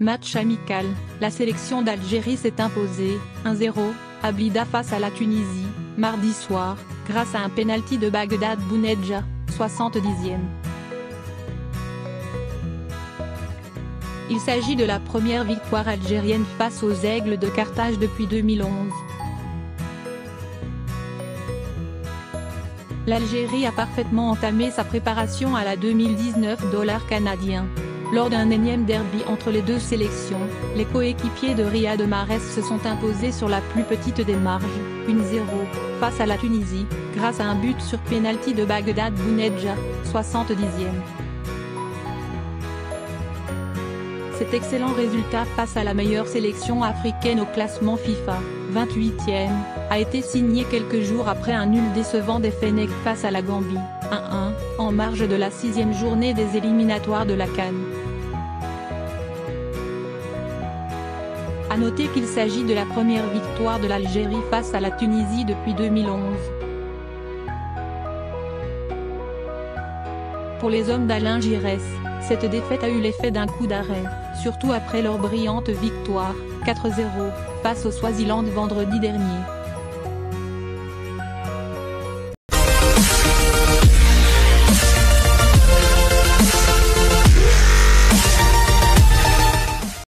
Match amical, la sélection d'Algérie s'est imposée, 1-0, à Blida face à la Tunisie, mardi soir, grâce à un penalty de Bagdad Bounedja, 70e. Il s'agit de la première victoire algérienne face aux Aigles de Carthage depuis 2011. L'Algérie a parfaitement entamé sa préparation à la 2019 dollars canadiens. Lors d'un énième derby entre les deux sélections, les coéquipiers de Riyad Mahrez se sont imposés sur la plus petite des marges, 1-0, face à la Tunisie, grâce à un but sur pénalty de Bagdad Bounedja, 70e. Cet excellent résultat face à la meilleure sélection africaine au classement FIFA, 28e, a été signé quelques jours après un nul décevant des Fennecs face à la Gambie, 1-1, en marge de la sixième journée des éliminatoires de la Cannes. A noter qu'il s'agit de la première victoire de l'Algérie face à la Tunisie depuis 2011. Pour les hommes d'Alain Giresse, cette défaite a eu l'effet d'un coup d'arrêt, surtout après leur brillante victoire, 4-0, face au Swaziland vendredi dernier.